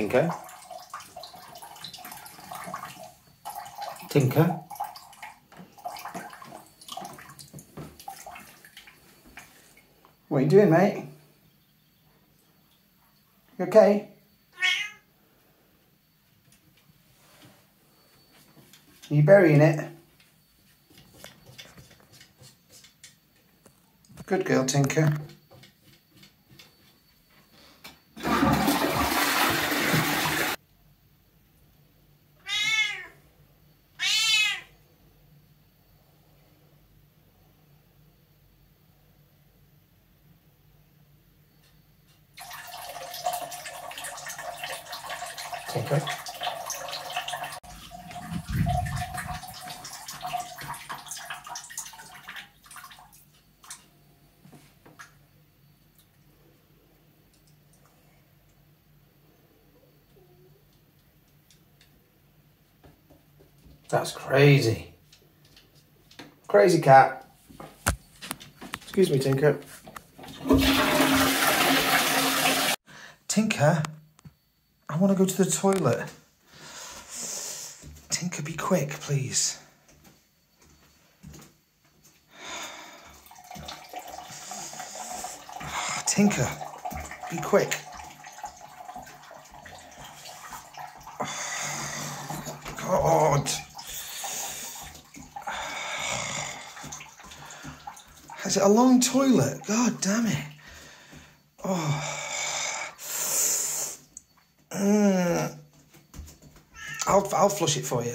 Tinker. Tinker. What are you doing, mate? You okay? Are you burying it? Good girl, Tinker. Tinker. That's crazy. Crazy cat. Excuse me, Tinker. Tinker, want to go to the toilet. Tinker, be quick, please. Tinker, be quick. God. Is it a long toilet? God damn it. I'll, I'll flush it for you.